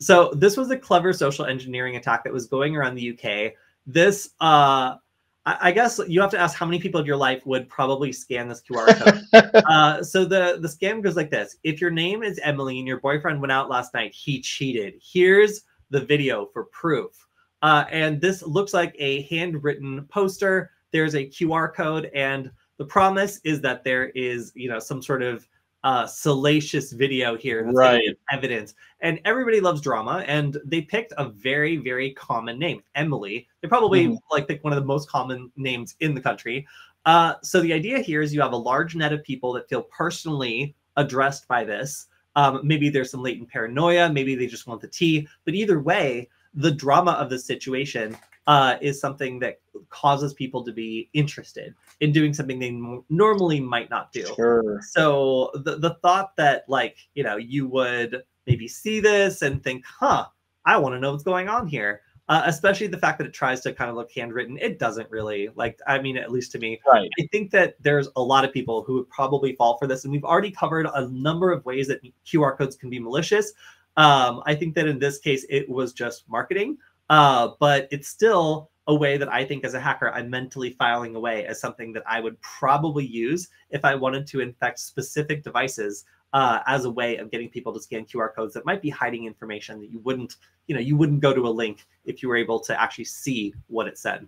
So this was a clever social engineering attack that was going around the UK. This, uh, I, I guess you have to ask how many people in your life would probably scan this QR code. uh, so the the scam goes like this: If your name is Emily and your boyfriend went out last night, he cheated. Here's the video for proof. Uh, and this looks like a handwritten poster. There's a QR code, and the promise is that there is, you know, some sort of uh, salacious video here that's Right. evidence. And everybody loves drama, and they picked a very, very common name, Emily. They probably Mhm. like picked one of the most common names in the country. Uh, so the idea here is you have a large net of people that feel personally addressed by this. Um, maybe there's some latent paranoia, maybe they just want the tea. But either way, the drama of the situation uh, is something that causes people to be interested in doing something they normally might not do. Sure. So the the thought that like you know you would maybe see this and think, huh, I want to know what's going on here. Uh, especially the fact that it tries to kind of look handwritten. It doesn't really like. I mean, at least to me, Right. I think that there's a lot of people who would probably fall for this, and we've already covered a number of ways that QR codes can be malicious. Um, I think that in this case, it was just marketing, uh, but it's still a way that I think as a hacker, I'm mentally filing away as something that I would probably use if I wanted to infect specific devices uh, as a way of getting people to scan QR codes that might be hiding information that you wouldn't, you know, you wouldn't go to a link if you were able to actually see what it said.